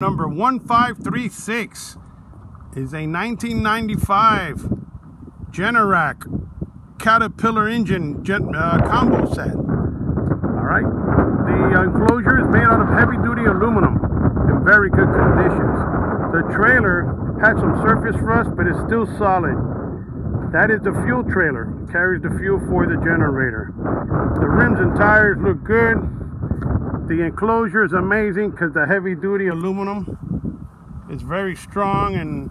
Number 1536 is a 1995 Generac Caterpillar engine gen, uh, combo set. All right, the enclosure is made out of heavy duty aluminum in very good conditions. The trailer had some surface rust, but it's still solid. That is the fuel trailer, carries the fuel for the generator. The rims and tires look good. The enclosure is amazing because the heavy duty aluminum is very strong and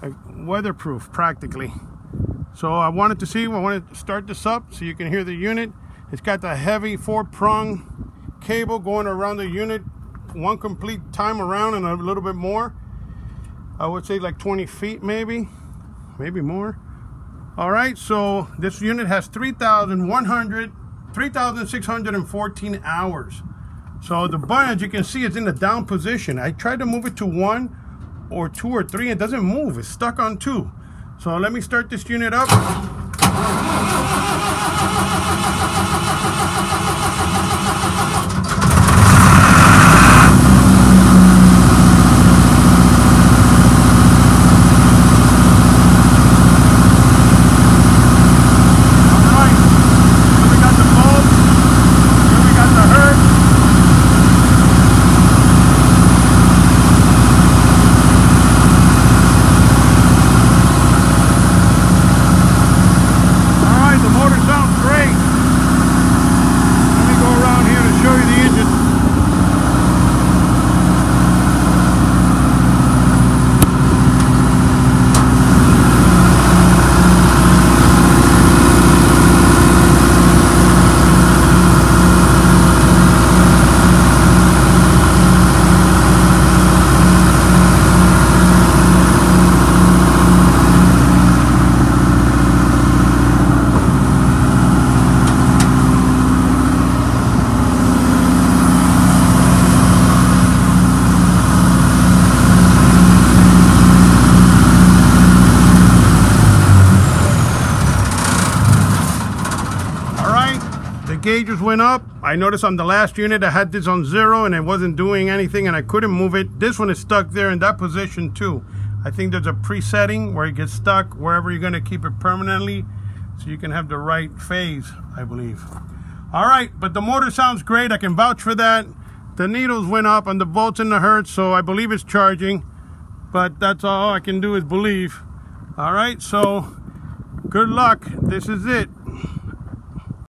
uh, weatherproof practically. So I wanted to see, I wanted to start this up so you can hear the unit. It's got the heavy four prong cable going around the unit, one complete time around and a little bit more. I would say like 20 feet maybe, maybe more. All right, so this unit has 3,100, 3,614 hours. So the button, as you can see, is in the down position. I tried to move it to one or two or three. It doesn't move. It's stuck on two. So let me start this unit up. Gauges went up. I noticed on the last unit I had this on zero and it wasn't doing anything and I couldn't move it. This one is stuck there in that position too. I think there's a presetting where it gets stuck wherever you're gonna keep it permanently so you can have the right phase, I believe. All right, but the motor sounds great. I can vouch for that. The needles went up and the volts and the hertz, so I believe it's charging, but that's all I can do is believe. All right, so good luck. This is it.